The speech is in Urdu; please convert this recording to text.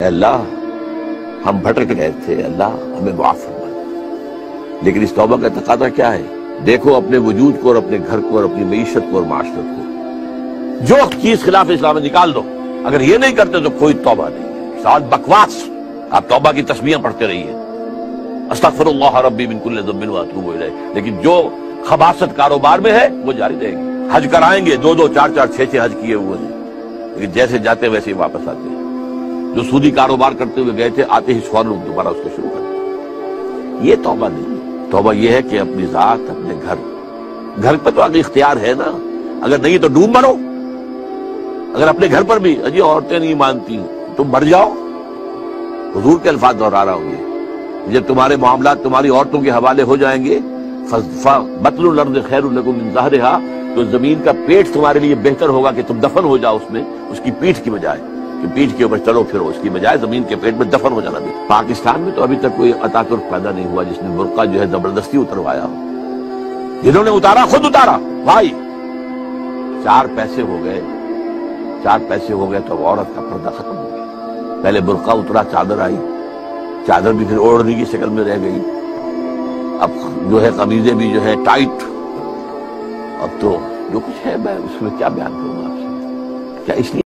اے اللہ، ہم بھٹک گئے تھے، اللہ ہمیں معاف فرما لیکن اس توبہ کا تقاضا کیا ہے؟ دیکھو اپنے وجود کو اور اپنے گھر کو اور اپنی معیشت کو اور معاشرت کو۔ جو چیز خلاف اسلام نکال دو۔ اگر یہ نہیں کرتے تو کوئی توبہ نہیں ہے۔ ساتھ بکواس، آپ توبہ کی تسمیاں پڑھتے رہیے۔ استغفر اللہ ربی من کل ذنب واتوب الیہ۔ لیکن جو خباست کاروبار میں ہے، وہ جاری رہے گی۔ حج کرائیں گے، دو دو، چار چار، چھ چھ حج کیے ہوئے ہیں۔ لیکن جیسے جاتے ویسے ہی واپس آتے ہیں۔ جو سودی کاروبار کرتے ہوئے گئے تھے، آتے ہی فوراً دوبارہ اس کو شروع کر دیا یہ توبہ نہیں توبہ یہ ہے کہ اپنی ذات، اپنے گھر۔ گھر پہ تو آگے اختیار ہے نا۔ اگر نہیں تو ڈوب مرو۔ اگر اپنے گھر پر بھی، اجی، عورتیں نہیں مانتی، تم مر جاؤ۔ حضور کے الفاظ دہرا رہا ہوں یہ۔ جب تمہارے معاملات، تمہاری عورتوں کے حوالے ہو جائیں گے بطل الارض خیر لکم من تو زمین کا پیٹ تمہارے لیے بہتر ہوگا کہ تم دفن ہو جاؤ اس میں، اس کی پیٹھ کی بجائے۔ کہ پیٹھ کے اوپر چلو، پھرو، اس کی بجائے زمین کے پیٹ میں دفن ہو جانا بھی۔ پاکستان میں تو ابھی تک کوئی اتاترک پیدا نہیں ہوا جس نے برقع جو ہے زبردستی اتروایا ہو۔ جنہوں نے اتارا، خود اتارا۔ بھائی، چار پیسے ہو گئے۔ چار پیسے ہو گئے تو عورت کا پردہ ختم ہو گیا۔ پہلے برقع اترا، چادر آئی۔ چادر بھی پھر اوڑھنے کی شکل میں رہ گئی۔ اب جو ہے قمیضیں بھی جو ہے ٹائٹ۔ اب تو جو کچھ ہے، میں اس میں کیا بیان کروں آپ سے؟ کیا اس لیے